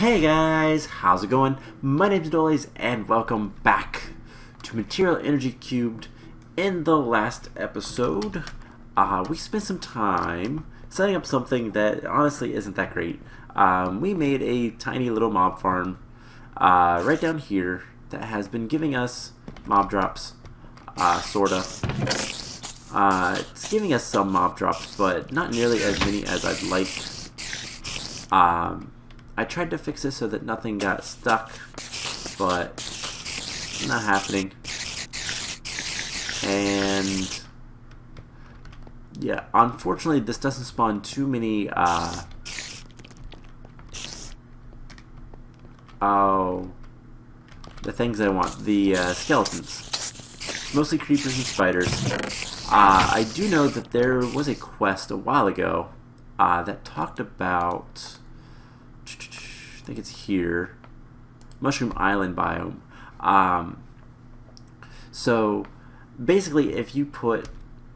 Hey guys, how's it going? My name's Dollies and welcome back to Material Energy Cubed. In the last episode, uh, we spent some time setting up something that honestly isn't that great. Um, we made a tiny little mob farm uh, right down here that has been giving us mob drops, uh, sorta. Uh, it's giving us some mob drops, but not nearly as many as I'd like. Um, I tried to fix it so that nothing got stuck, but not happening. And yeah, unfortunately, this doesn't spawn too many. Uh, oh, the things I want, the uh, skeletons, mostly creepers and spiders. Uh, I do know that there was a quest a while ago uh, that talked about think it's here. Mushroom Island biome. Um, so basically, if you put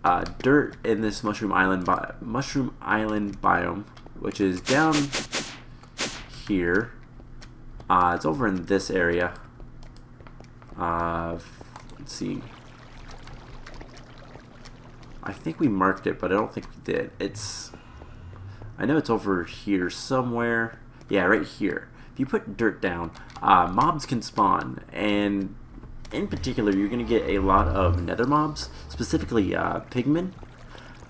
uh, dirt in this Mushroom Island Mushroom Island biome, which is down here, uh, it's over in this area. Uh, let's see. I think we marked it, but I don't think we did. It's I know it's over here somewhere. Yeah, right here. If you put dirt down, uh, mobs can spawn, and in particular, you're going to get a lot of nether mobs, specifically uh, pigmen.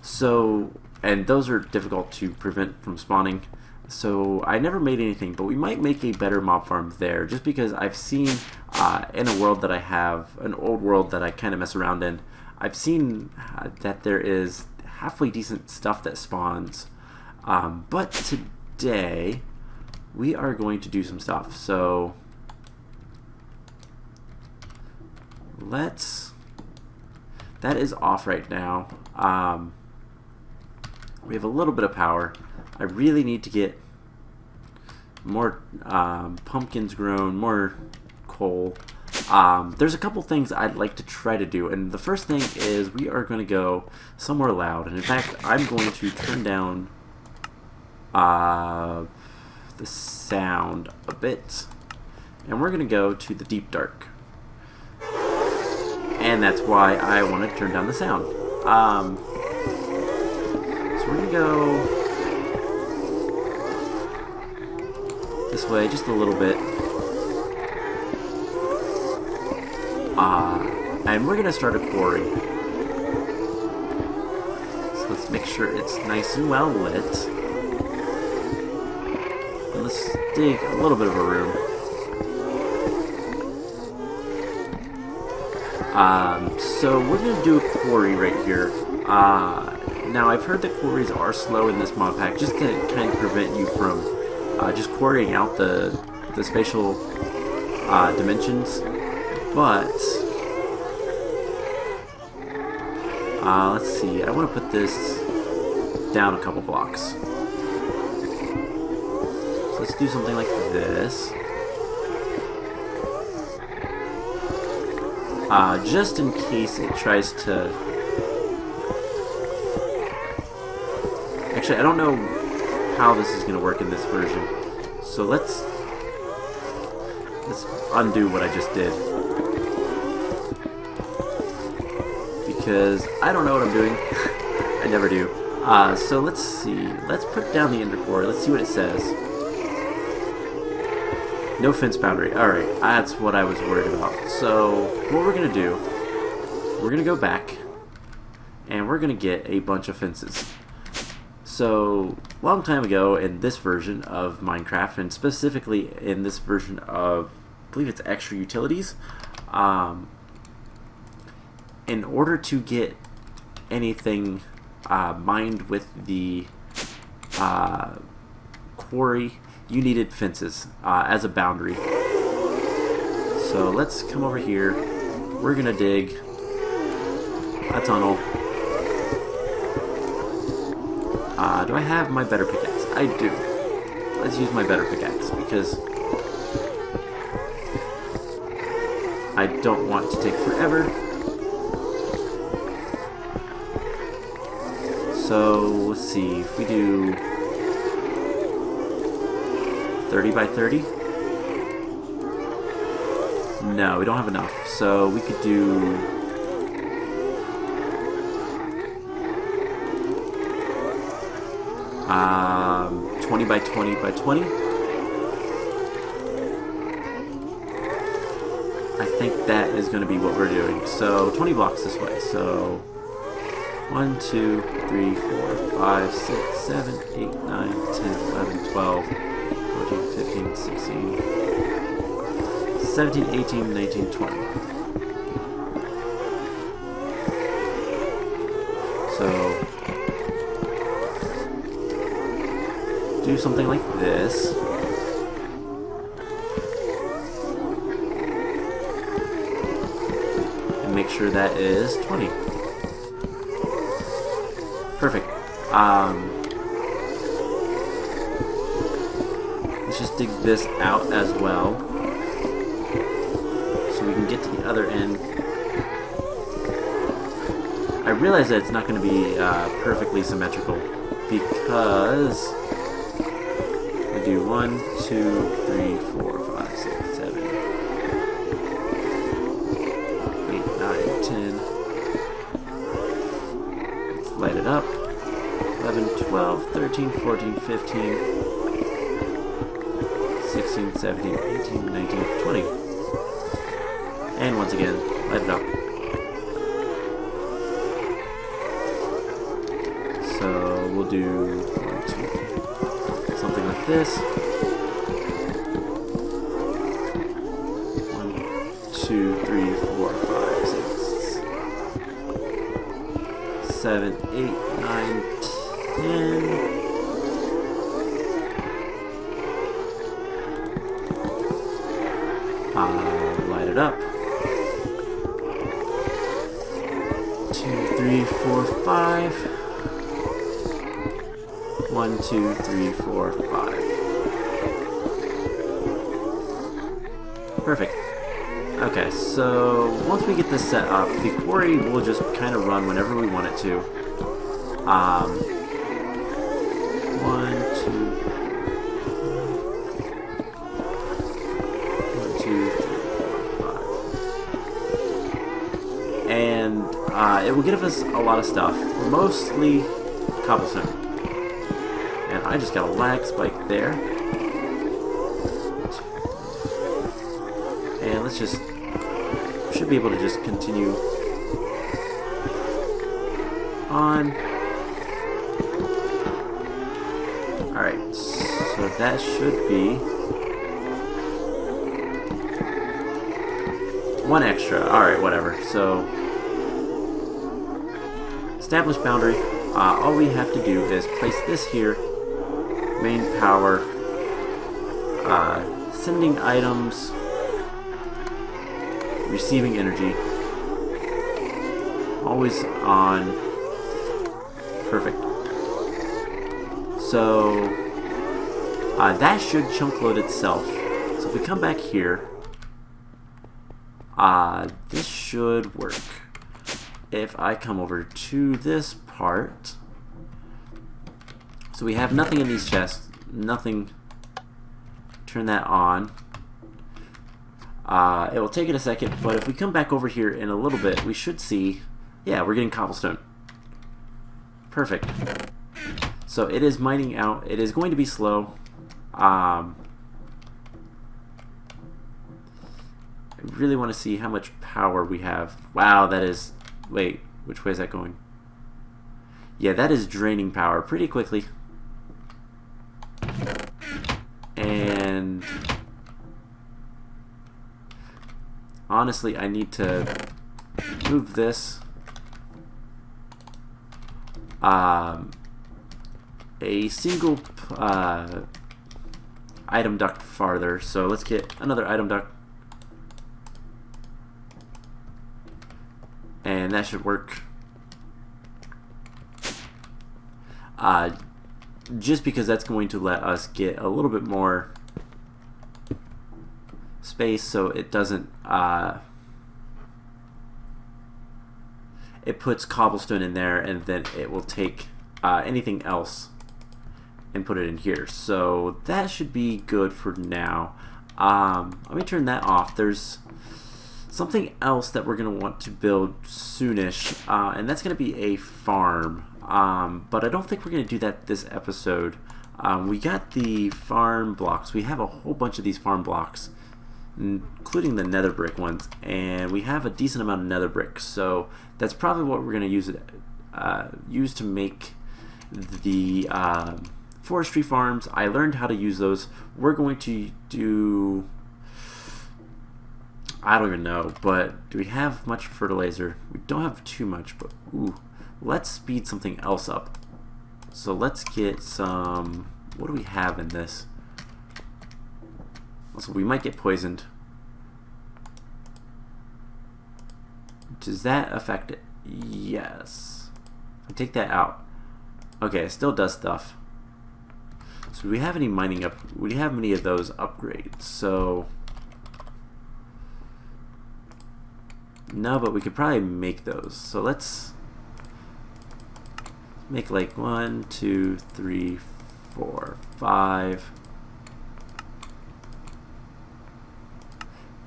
So, and those are difficult to prevent from spawning. So I never made anything, but we might make a better mob farm there, just because I've seen uh, in a world that I have, an old world that I kind of mess around in, I've seen uh, that there is halfway decent stuff that spawns. Um, but today, we are going to do some stuff. So let's, that is off right now. Um, we have a little bit of power. I really need to get more um, pumpkins grown, more coal. Um, there's a couple things I'd like to try to do, and the first thing is we are going to go somewhere loud, and in fact, I'm going to turn down uh, the sound a bit. And we're going to go to the deep dark. And that's why I want to turn down the sound. Um, so we're going to go this way just a little bit. Uh, and we're going to start a quarry. So let's make sure it's nice and well lit let's dig a little bit of a room. Um, so we're going to do a quarry right here. Uh, now I've heard that quarries are slow in this mod pack, just to kind of prevent you from uh, just quarrying out the, the spatial uh, dimensions. But, uh, let's see, I want to put this down a couple blocks do something like this. Uh, just in case it tries to... Actually, I don't know how this is going to work in this version. So let's... Let's undo what I just did. Because I don't know what I'm doing. I never do. Uh, so let's see. Let's put down the ender core. Let's see what it says. No fence boundary. Alright, that's what I was worried about. So, what we're going to do, we're going to go back, and we're going to get a bunch of fences. So, long time ago in this version of Minecraft, and specifically in this version of, I believe it's Extra Utilities, um, in order to get anything uh, mined with the uh, quarry you needed fences uh, as a boundary. So let's come over here. We're gonna dig a tunnel. Uh, do I have my better pickaxe? I do. Let's use my better pickaxe because I don't want to take forever. So let's see if we do 30 by 30? No, we don't have enough. So we could do... Um, 20 by 20 by 20? I think that is going to be what we're doing. So 20 blocks this way. So 1, 2, 3, 4, 5, 6, 7, 8, 9, 10, 11, 12, 14, 15, 16, 17, 18, 19, 20. So do something like this. And make sure that is 20. Perfect. Um, let's just dig this out as well. So we can get to the other end. I realize that it's not going to be uh, perfectly symmetrical because we do one, two, three, four, five, six, seven, eight, nine, ten. Let's light it up. 11, 12, 13, 14, 15, 16, 17, 18, 19, 20. And once again, light it up. So we'll do something like this. Uh, light it up. Two, three, four, five. One, two, three, four, five. Perfect. Okay, so once we get this set up, the quarry will just kind of run whenever we want it to. Um, one, two, it will give us a lot of stuff, mostly cobblestone. And I just got a lag spike there. And let's just, should be able to just continue on. Alright, so that should be one extra. Alright, whatever. So, establish boundary. Uh, all we have to do is place this here, main power, uh, sending items, receiving energy, always on, perfect. So, uh, that should chunk load itself. So if we come back here, uh, this should work. If I come over to this part, so we have nothing in these chests, nothing, turn that on. Uh, it will take it a second, but if we come back over here in a little bit, we should see, yeah, we're getting cobblestone. Perfect. So it is mining out. It is going to be slow. Um, I really want to see how much power we have. Wow, that is... Wait, which way is that going? Yeah, that is draining power pretty quickly. And... Honestly, I need to move this um, a single uh, item duct farther. So let's get another item duct. And that should work. Uh, just because that's going to let us get a little bit more space so it doesn't uh, it puts cobblestone in there and then it will take uh, anything else and put it in here. So that should be good for now. Um, let me turn that off. There's something else that we're going to want to build soonish, uh, and that's going to be a farm. Um, but I don't think we're going to do that this episode. Um, we got the farm blocks. We have a whole bunch of these farm blocks, including the nether brick ones, and we have a decent amount of nether brick. So that's probably what we're going to use it uh, use to make the uh, forestry farms. I learned how to use those. We're going to do. I don't even know, but do we have much fertilizer? We don't have too much, but ooh, let's speed something else up. So let's get some, what do we have in this? Also, we might get poisoned. Does that affect it? Yes. I take that out. Okay, it still does stuff. So do we have any mining up? We have many of those upgrades. So no, but we could probably make those. So let's make like one, two, three, four, five.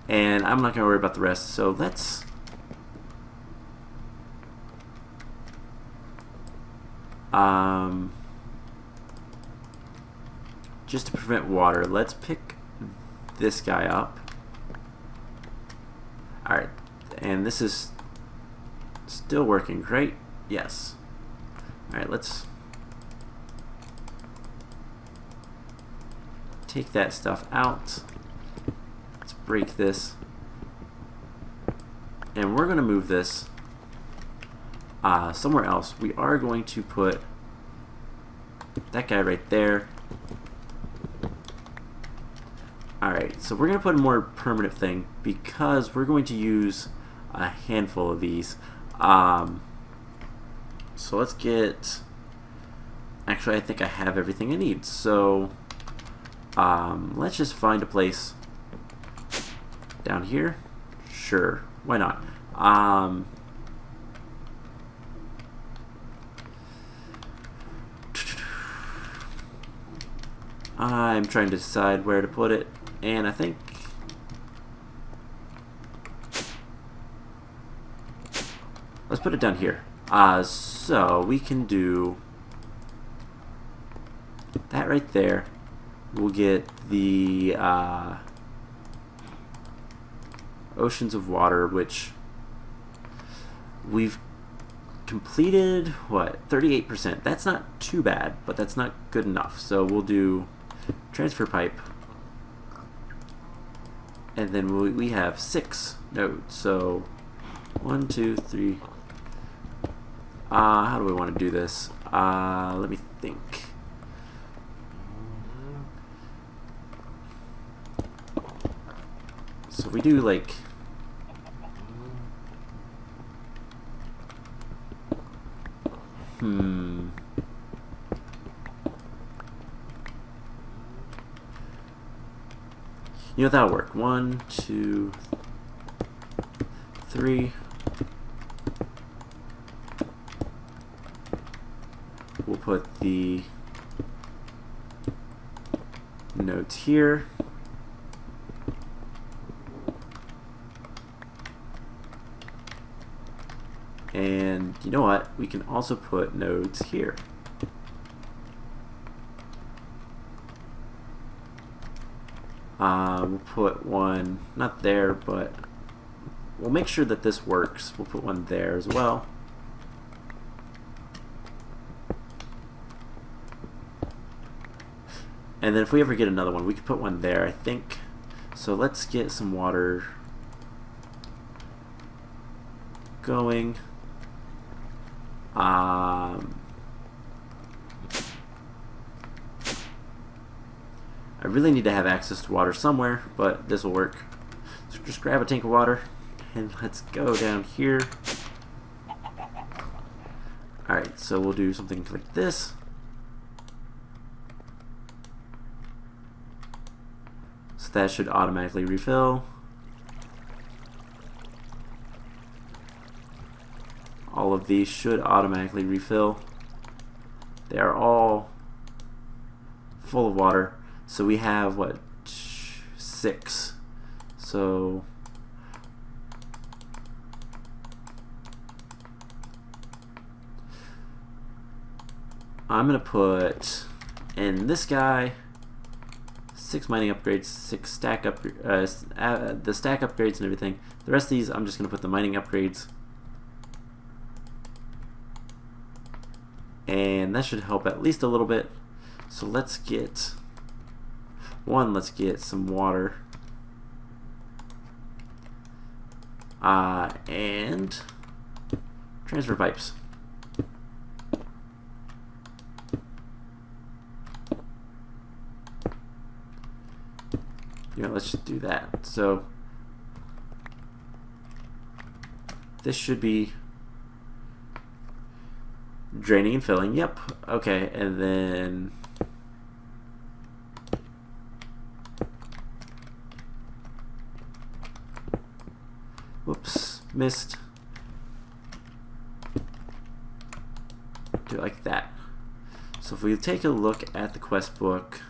And I'm not going to worry about the rest, so let's... Um, just to prevent water, let's pick this guy up. Alright, and this is still working great. Yes. Alright, let's take that stuff out. Let's break this. And we're going to move this uh, somewhere else. We are going to put that guy right there. Alright, so we're going to put a more permanent thing because we're going to use a handful of these. Um, so let's get... Actually, I think I have everything I need. So um, let's just find a place down here. Sure, why not? Um, I'm trying to decide where to put it, and I think let's put it down here. Uh, so we can do that right there. We'll get the uh, oceans of water, which we've completed, what, 38%. That's not too bad, but that's not good enough. So we'll do transfer pipe. And then we, we have six nodes. So one, two, three, uh, how do we want to do this? Uh, let me think. So we do like Hmm. You know that'll work. One, two, three. we'll put the notes here. And you know what? We can also put nodes here. Uh, we'll put one, not there, but we'll make sure that this works. We'll put one there as well. And then if we ever get another one, we could put one there, I think. So let's get some water going. Um, I really need to have access to water somewhere, but this will work. So just grab a tank of water and let's go down here. Alright, so we'll do something like this. So that should automatically refill. All of these should automatically refill. They are all full of water. So we have, what, six. So I'm going to put in this guy six mining upgrades, six stack up, uh, uh, the stack upgrades and everything. The rest of these, I'm just going to put the mining upgrades. And that should help at least a little bit. So let's get, one, let's get some water. Uh, and transfer pipes. Let's just do that. So this should be draining and filling. Yep. Okay, and then whoops, missed. Do it like that. So if we take a look at the quest book,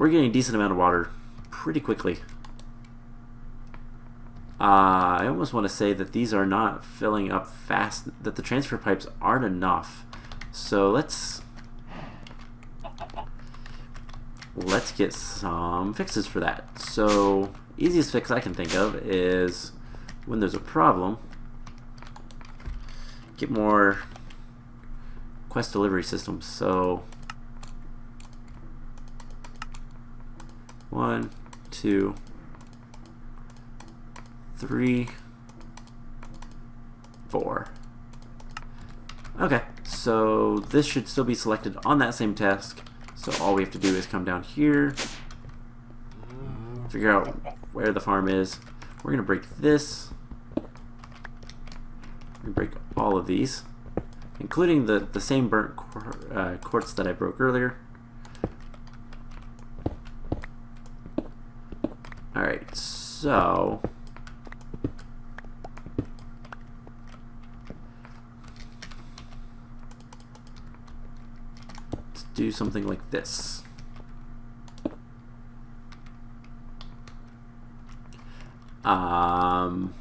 we're getting a decent amount of water pretty quickly. Uh, I almost want to say that these are not filling up fast, that the transfer pipes aren't enough. So let's let's get some fixes for that. So easiest fix I can think of is when there's a problem, get more quest delivery systems. So One, two, three, four. Okay, so this should still be selected on that same task. So all we have to do is come down here, figure out where the farm is. We're to break this. We break all of these, including the, the same burnt uh, quartz that I broke earlier. Alright, so... Let's do something like this. Um...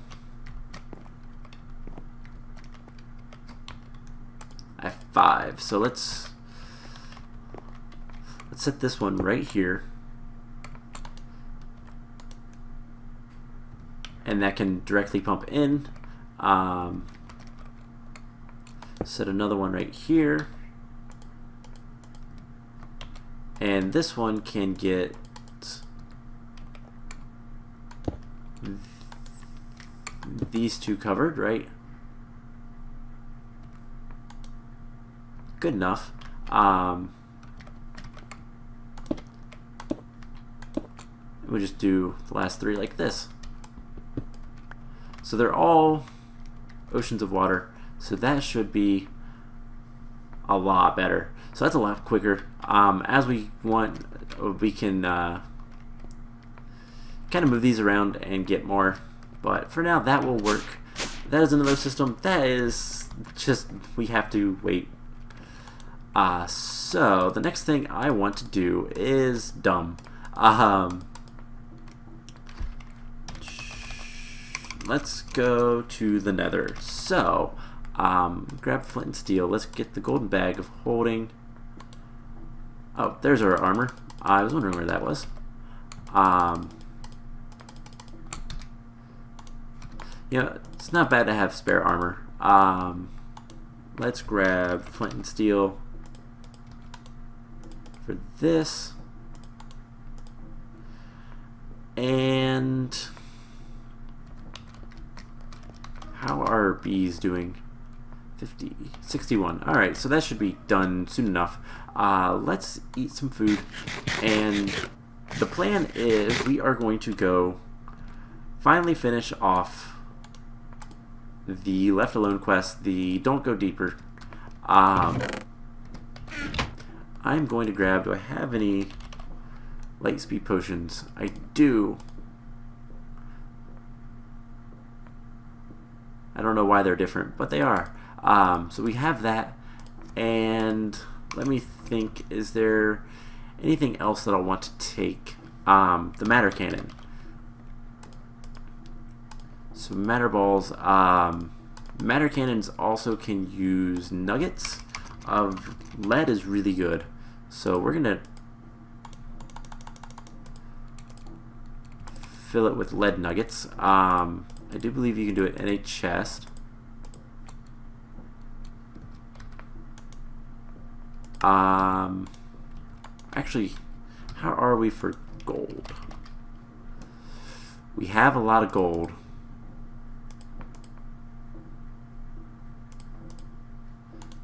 I have five, so let's let's set this one right here. And that can directly pump in. Um, set another one right here. And this one can get these two covered, right? Good enough. Um, we'll just do the last three like this. So they're all oceans of water. So that should be a lot better. So that's a lot quicker. Um, as we want, we can uh, kind of move these around and get more. But for now, that will work. That is another system. That is just, we have to wait. Uh, so the next thing I want to do is dumb. Um, let's go to the nether. So, um, grab flint and steel. Let's get the golden bag of holding. Oh, there's our armor. I was wondering where that was. Um, you know, it's not bad to have spare armor. Um, let's grab flint and steel for this. And how are bees doing? 50, 61. All right, so that should be done soon enough. Uh, let's eat some food. And the plan is we are going to go finally finish off the Left Alone quest, the Don't Go Deeper. Um, I'm going to grab, do I have any light speed potions? I do. I don't know why they're different, but they are. Um, so we have that, and let me think. Is there anything else that I want to take? Um, the matter cannon. So matter balls. Um, matter cannons also can use nuggets of lead is really good. So we're gonna fill it with lead nuggets. Um, I do believe you can do it in a chest. Um, actually, how are we for gold? We have a lot of gold.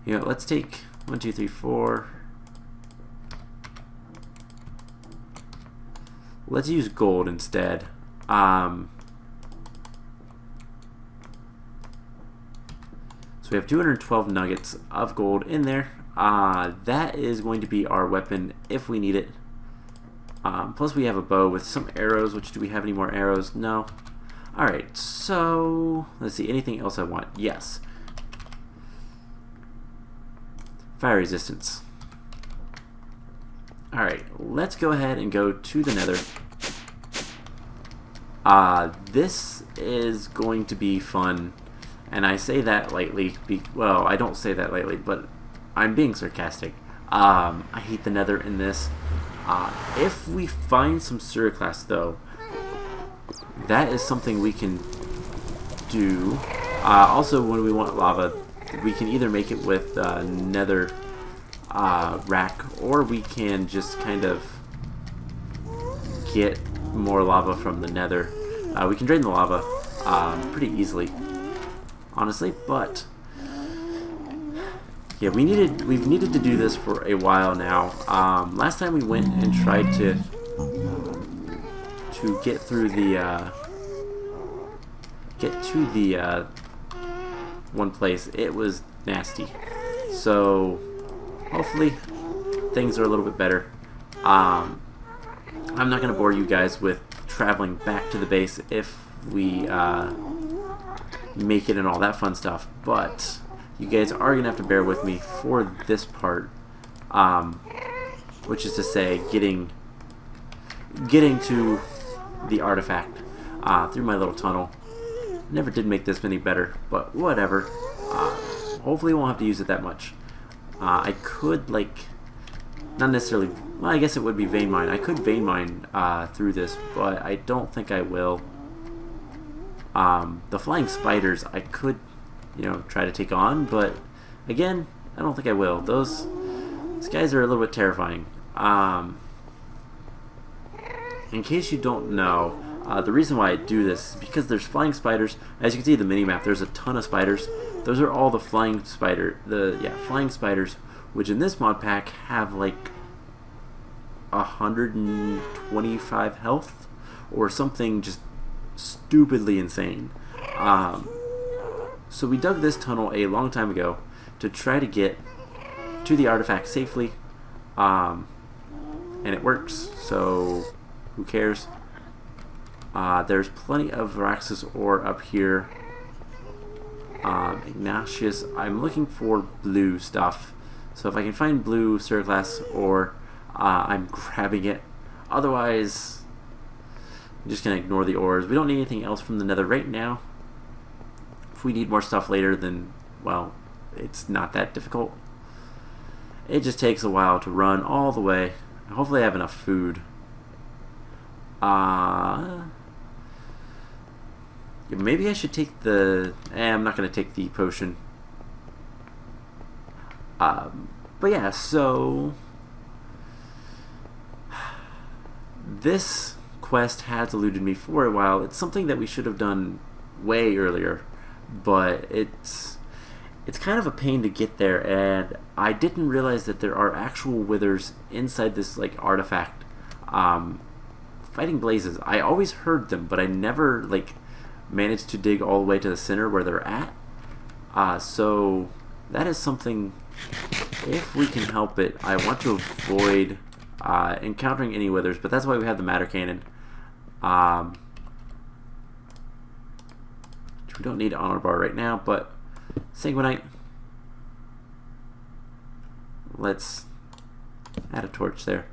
Know, let's take one, two, three, four. Let's use gold instead. Um, so we have 212 nuggets of gold in there. Uh, that is going to be our weapon if we need it. Um, plus we have a bow with some arrows, which do we have any more arrows? No. Alright, so let's see, anything else I want? Yes. Fire resistance. Alright, let's go ahead and go to the nether. Uh, this is going to be fun, and I say that lightly. Be well, I don't say that lightly, but I'm being sarcastic. Um, I hate the nether in this. Uh, if we find some Ceruclase, though, that is something we can do. Uh, also, when we want lava, we can either make it with uh, nether uh, rack, or we can just kind of get more lava from the nether. Uh, we can drain the lava um, pretty easily, honestly, but yeah, we needed we've needed to do this for a while now. Um, last time we went and tried to to get through the uh, get to the uh, one place, it was nasty. So hopefully things are a little bit better. Um, I'm not going to bore you guys with traveling back to the base if we uh, make it and all that fun stuff, but you guys are going to have to bear with me for this part, um, which is to say getting getting to the artifact uh, through my little tunnel. Never did make this any better, but whatever. Uh, hopefully won't have to use it that much. Uh, I could, like, not necessarily, well, I guess it would be vein mine. I could vein mine uh, through this, but I don't think I will. Um, the flying spiders, I could, you know, try to take on, but again, I don't think I will. Those, those guys are a little bit terrifying. Um, in case you don't know, uh, the reason why I do this is because there's flying spiders. As you can see the mini-map, there's a ton of spiders. Those are all the flying spider, the yeah, flying spiders, which in this mod pack have like 125 health or something just stupidly insane. Um, so we dug this tunnel a long time ago to try to get to the artifact safely, um, and it works. So who cares? Uh, there's plenty of Vyroxeres ore up here. Um, Ignatius, I'm looking for blue stuff. So if I can find blue Ceruclase ore, uh, I'm grabbing it. Otherwise, I'm just going to ignore the ores. We don't need anything else from the nether right now. If we need more stuff later, then, well, it's not that difficult. It just takes a while to run all the way. Hopefully I have enough food. Uh, maybe I should take the... Eh, I'm not going to take the potion. Um, but yeah, so... This quest has eluded me for a while. It's something that we should have done way earlier, but it's it's kind of a pain to get there and I didn't realize that there are actual withers inside this like artifact um, fighting blazes. I always heard them but I never like managed to dig all the way to the center where they're at. Uh, so that is something if we can help it I want to avoid uh, encountering any withers but that's why we have the matter cannon um, we don't need honor bar right now but Sanguinite. let's add a torch there.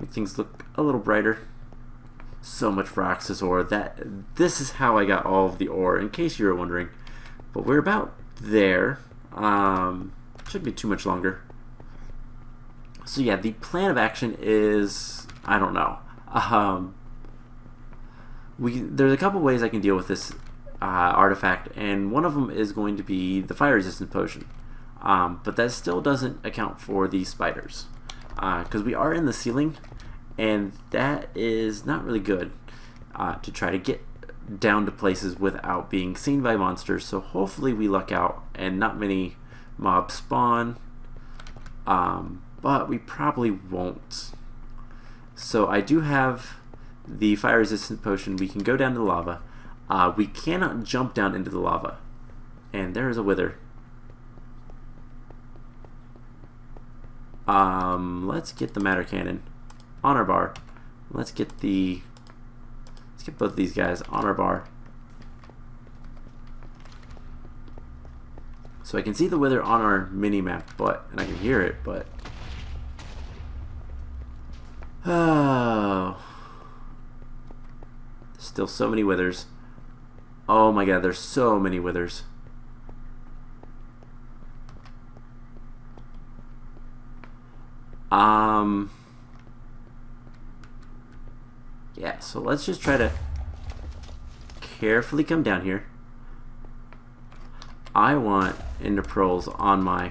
Make things look a little brighter. So much Roxas ore. That this is how I got all of the ore, in case you were wondering. But we're about there. Um, shouldn't be too much longer. So yeah, the plan of action is I don't know. Um, we there's a couple ways I can deal with this uh, artifact, and one of them is going to be the fire resistant potion. Um, but that still doesn't account for the spiders because uh, we are in the ceiling, and that is not really good uh, to try to get down to places without being seen by monsters. So hopefully we luck out and not many mobs spawn. Um, but we probably won't. So I do have the fire resistant potion. We can go down to the lava. Uh, we cannot jump down into the lava. And there is a wither. Um, let's get the matter cannon on our bar. Let's get the let's get both these guys on our bar. So I can see the wither on our mini map, but and I can hear it, but oh, still so many withers. Oh my god, there's so many withers. Um, yeah, so let's just try to carefully come down here. I want ender pearls on my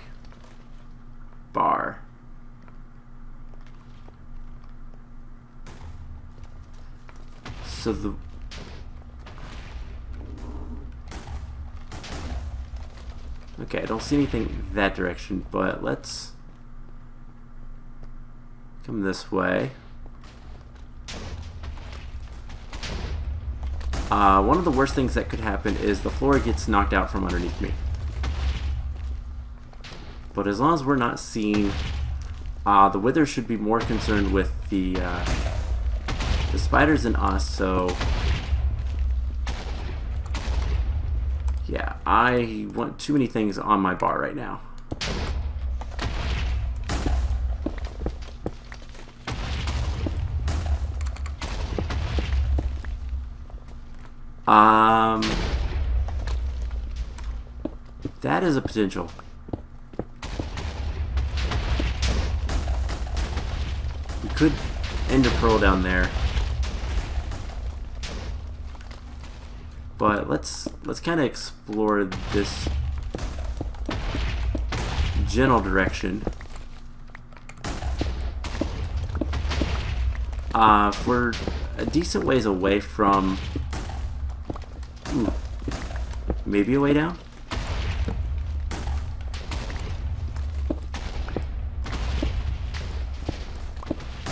bar. So the Okay, I don't see anything that direction, but let's Come this way. Uh, one of the worst things that could happen is the floor gets knocked out from underneath me. But as long as we're not seen, uh, the Wither should be more concerned with the, uh, the spiders than us, so... Yeah, I want too many things on my bar right now. Um, that is a potential. We could end a pearl down there. But let's let's kind of explore this general direction. Uh, we're a decent ways away from Ooh. Maybe a way down?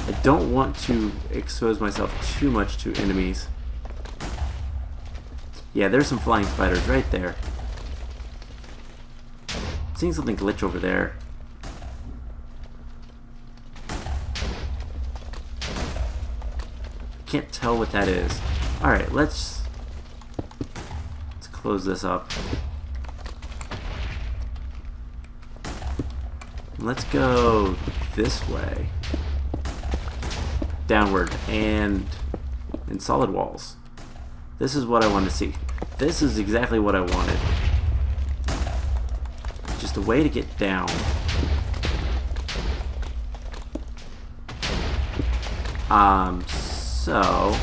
I don't want to expose myself too much to enemies. Yeah, there's some flying spiders right there. seeing something glitch over there. Can't tell what that is. Alright, let's... let's close this up. Let's go this way. Downward and in solid walls. This is what I want to see. This is exactly what I wanted. Just a way to get down. Um, so...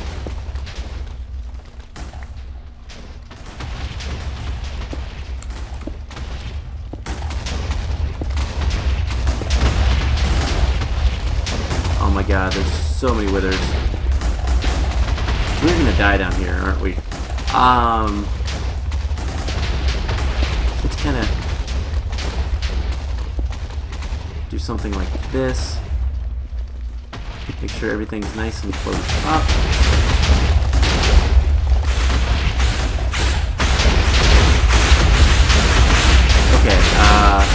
Oh my god, there's so many withers. We're gonna die down here, aren't we? Um, let's kind of do something like this. Make sure everything's nice and closed up. Okay, uh...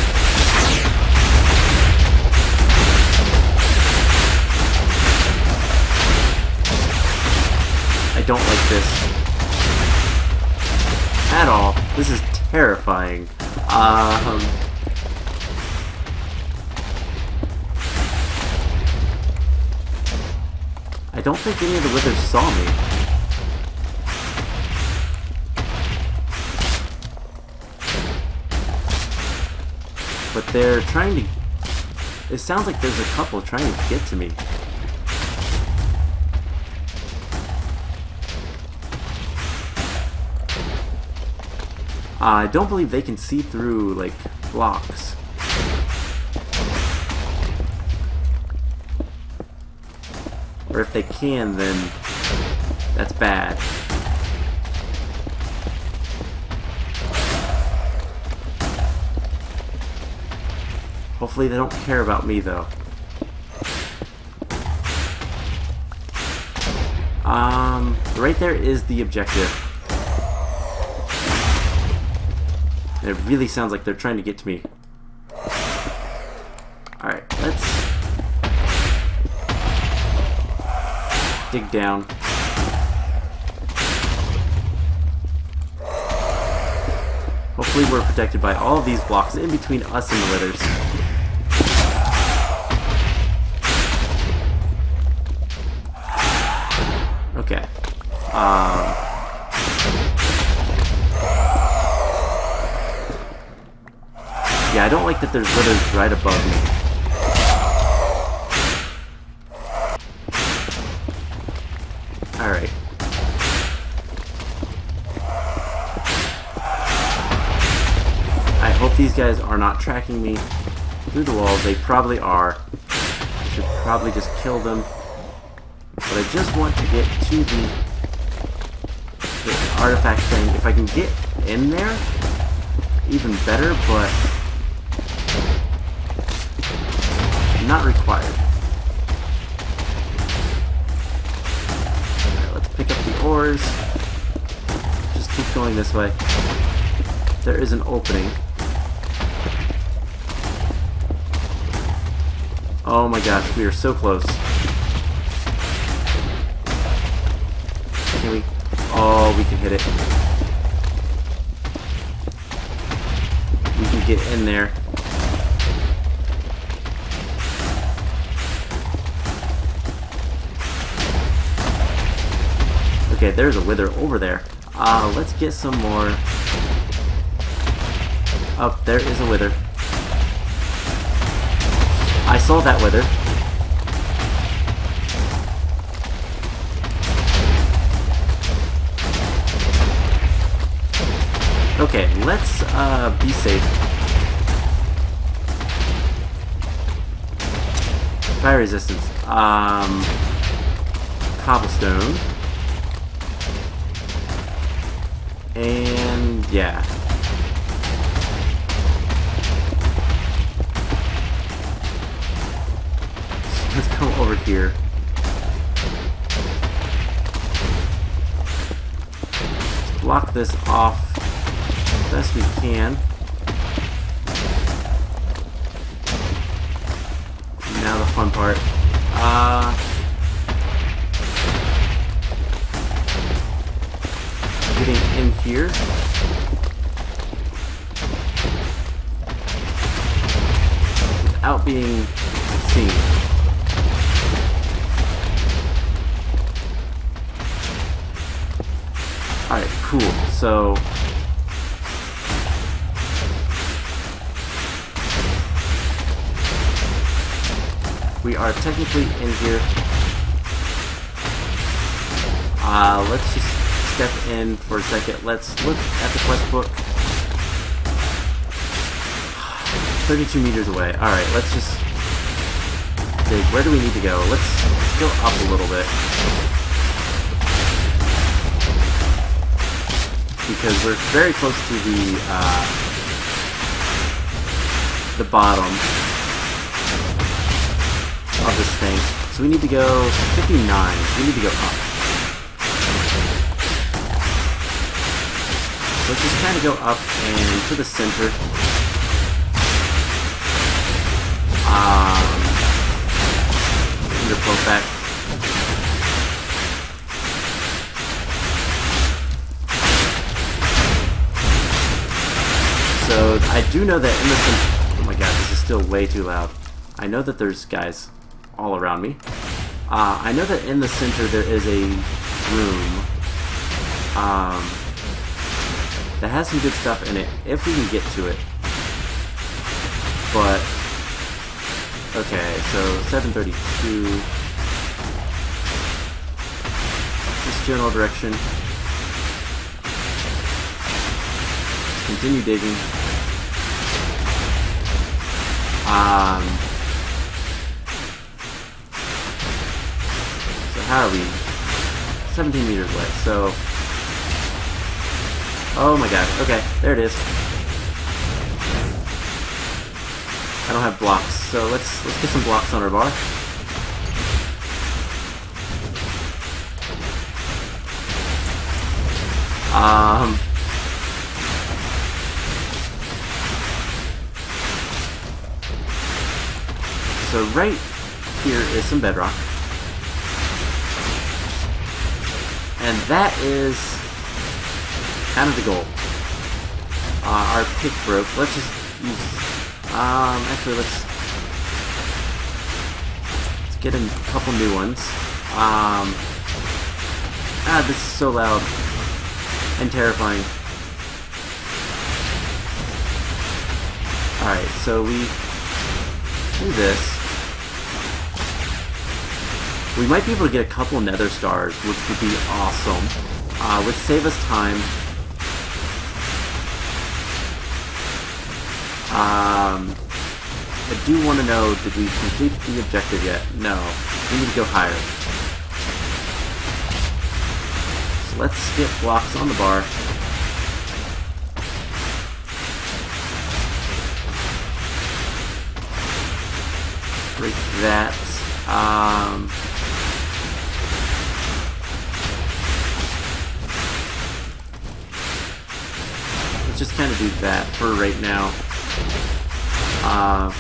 I don't like this. This is terrifying. Um... I don't think any of the withers saw me. But they're trying to... It sounds like there's a couple trying to get to me. I don't believe they can see through, like, blocks. Or if they can, then that's bad. Hopefully they don't care about me, though. Um, right there is the objective. It really sounds like they're trying to get to me. Alright, let's dig down. Hopefully we're protected by all of these blocks in between us and the withers. Okay. Um, I don't like that there's withers right above me. Alright. I hope these guys are not tracking me through the walls. They probably are. I should probably just kill them. But I just want to get to the, the artifact thing. If I can get in there, even better, but keep going this way. There is an opening. Oh my gosh, we are so close. Can we? Oh, we can hit it. We can get in there. Okay, there's a wither over there. Uh, let's get some more. Up oh, there is a wither. I saw that wither. Okay, let's uh, be safe. Fire resistance. Um, cobblestone. And yeah. let's come over here. Block this off as best we can. Now the fun part. Uh, in here. Without being seen. Alright, cool. So... We are technically in here. Uh, let's just step in for a second. Let's look at the quest book. 32 meters away. Alright, let's just dig. Where do we need to go? Let's, go up a little bit. Because we're very close to the, uh, the bottom of this thing. So we need to go 59. We need to go up. Let's just kind of go up and to the center. Um, under back. So I do know that in the oh my god, this is still way too loud. I know that there's guys all around me. Uh, I know that in the center there is a room um, that has some good stuff in it, if we can get to it. But, okay, so 732. This general direction. Continue digging. Um, so how are we? 17 meters away, so... Oh my god, okay, there it is. I don't have blocks, so let's let's get some blocks on our bar. Um, so right here is some bedrock. And that is kind of the goal. Uh, our pick broke. Let's just use... Um, actually, let's... Let's get a couple new ones. Um... Ah, this is so loud. And terrifying. Alright, so we do this. We might be able to get a couple nether stars, which would be awesome. Uh, would save us time. Um, I do want to know, did we complete the objective yet? No. We need to go higher. So let's skip blocks on the bar. Break that. Um, let's just kind of do that for right now. Uh,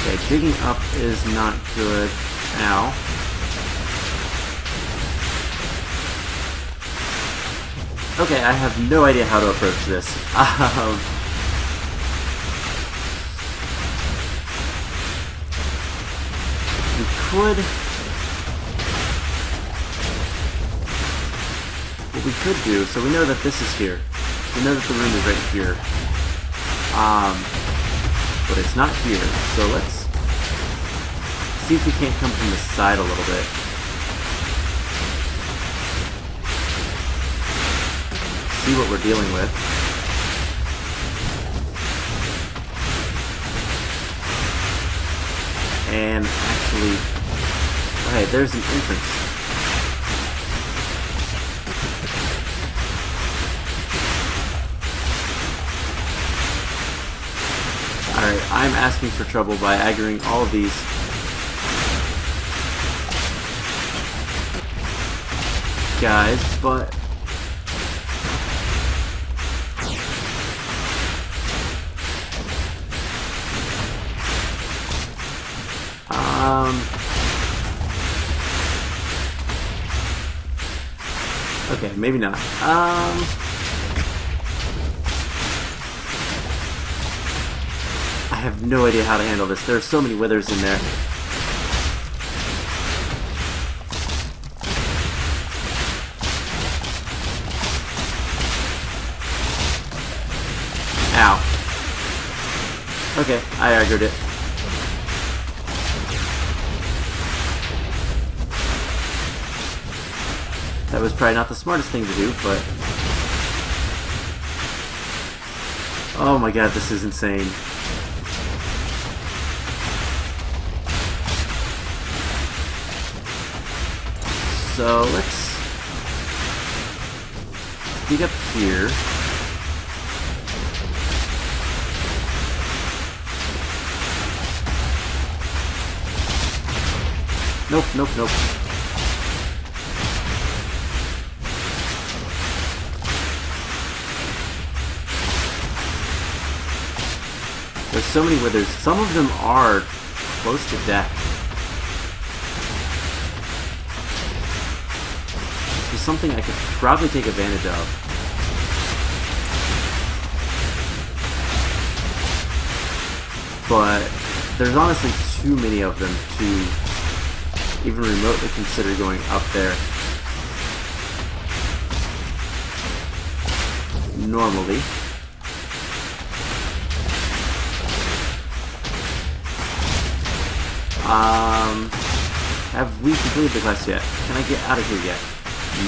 okay, digging up is not good. Ow. Okay, I have no idea how to approach this. Um, we could... What we could do, so we know that this is here. We know that the room is right here. Um, but it's not here, so let's see if we can't come from the side a little bit. See what we're dealing with. And actually, okay, there's an entrance. Alright, I'm asking for trouble by aggroing all of these. Guys, but... Um... Okay, maybe not. Um... have no idea how to handle this. There are so many withers in there. Ow. Okay, I aggroed it. That was probably not the smartest thing to do, but... Oh my god, this is insane. So let's dig up here. Nope, nope, nope. There's so many withers. Some of them are close to death. This is something I could probably take advantage of. But there's honestly too many of them to even remotely consider going up there. Normally. Um, have we completed the quest yet? Can I get out of here yet?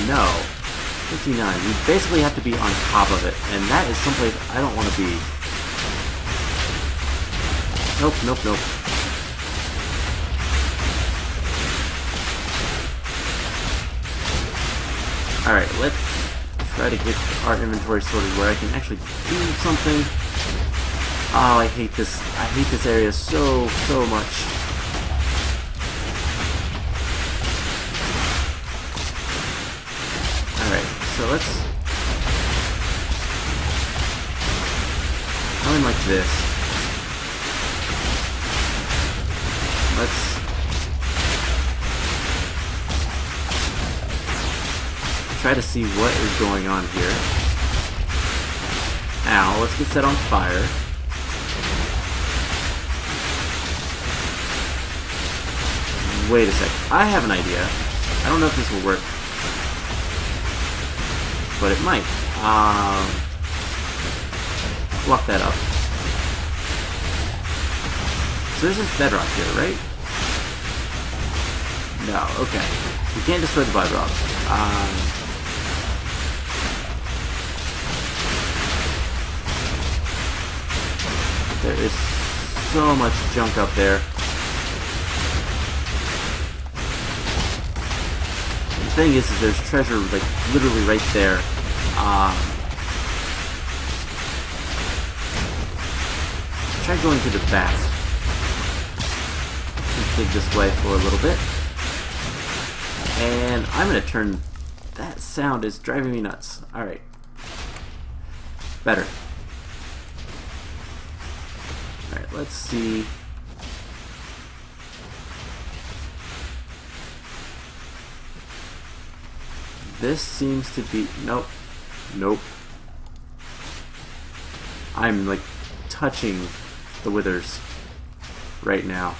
No. 59. You basically have to be on top of it, and that is someplace I don't want to be. Nope, nope, nope. Alright, let's try to get our inventory sorted where I can actually do something. Oh, I hate this. I hate this area so, so much. Let's come in like this. Let's try to see what is going on here. Ow, let's get set on fire. Wait a sec. I have an idea. I don't know if this will work but it might. Um, lock that up. So this bedrock here, right? No, okay. We can't destroy the bedrock. Um, there is so much junk up there. Thing is, is there's treasure like literally right there. Um, try going to the back. Let's dig this way for a little bit. And I'm gonna turn that sound is driving me nuts. Alright. Better. Alright, let's see. This seems to be... Nope. Nope. I'm, like, touching the withers right now.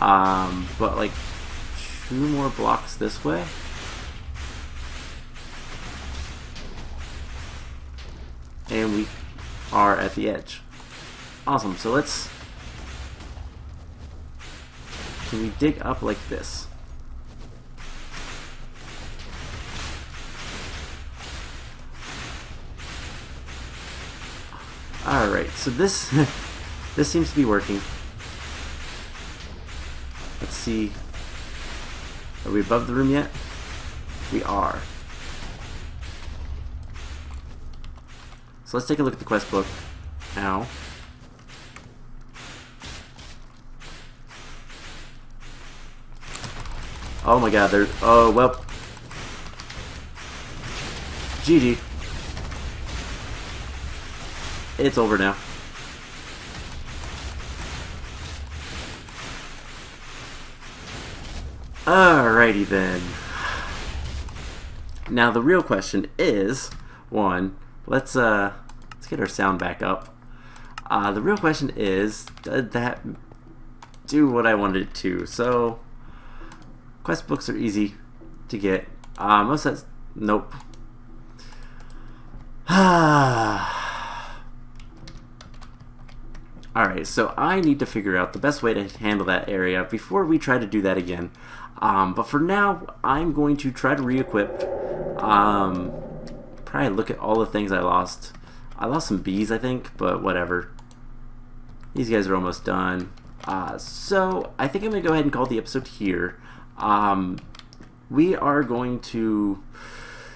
Um, but, like, two more blocks this way? And we are at the edge. Awesome, so let's can we dig up like this? Alright, so this this seems to be working. Let's see. Are we above the room yet? We are. So let's take a look at the quest book now. Oh my god, there's... Oh, well. GG. It's over now. Alrighty then. Now the real question is, one, let's uh let's get our sound back up. Uh the real question is, did that do what I wanted it to? So Quest books are easy to get. Uh, most that's... Nope. Alright, so I need to figure out the best way to handle that area before we try to do that again. Um, but for now, I'm going to try to re-equip. Um, probably look at all the things I lost. I lost some bees, I think, but whatever. These guys are almost done. Uh, so, I think I'm going to go ahead and call the episode here. Um, we are going to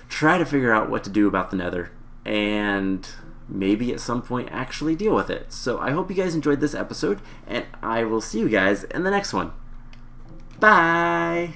try to figure out what to do about the nether and maybe at some point actually deal with it. So I hope you guys enjoyed this episode and I will see you guys in the next one. Bye!